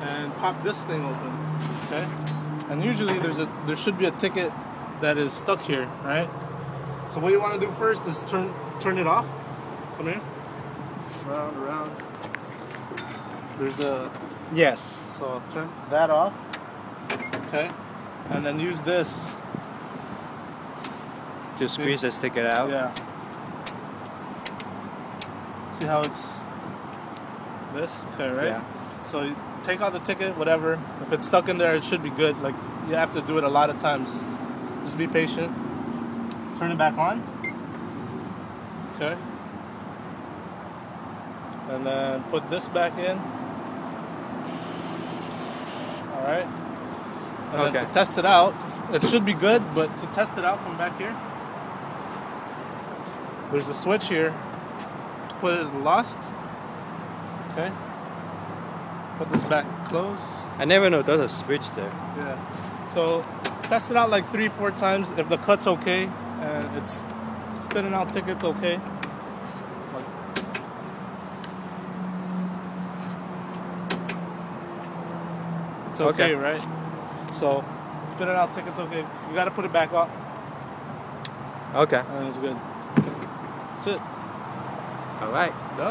and pop this thing open. Okay? And usually there's a there should be a ticket that is stuck here, right? So what you want to do first is turn turn it off. Come here. Around, around. There's a Yes. so turn that off. Okay? And then use this. To squeeze the ticket out. Yeah. See how it's this? Okay, right? Yeah. So take out the ticket, whatever. If it's stuck in there, it should be good. Like you have to do it a lot of times. Just be patient. Turn it back on. Okay. And then put this back in. All right. And then Okay. to test it out, it should be good, but to test it out, come back here. There's a switch here. Put it lost. Okay. Put this back closed. I never know there's a switch there. Yeah. So test it out like three, four times. If the cut's okay and it's spinning out tickets okay. It's okay, Okay. right? So spitting out tickets okay. You gotta put it back up Okay. and it's good. That's it. All right. Done.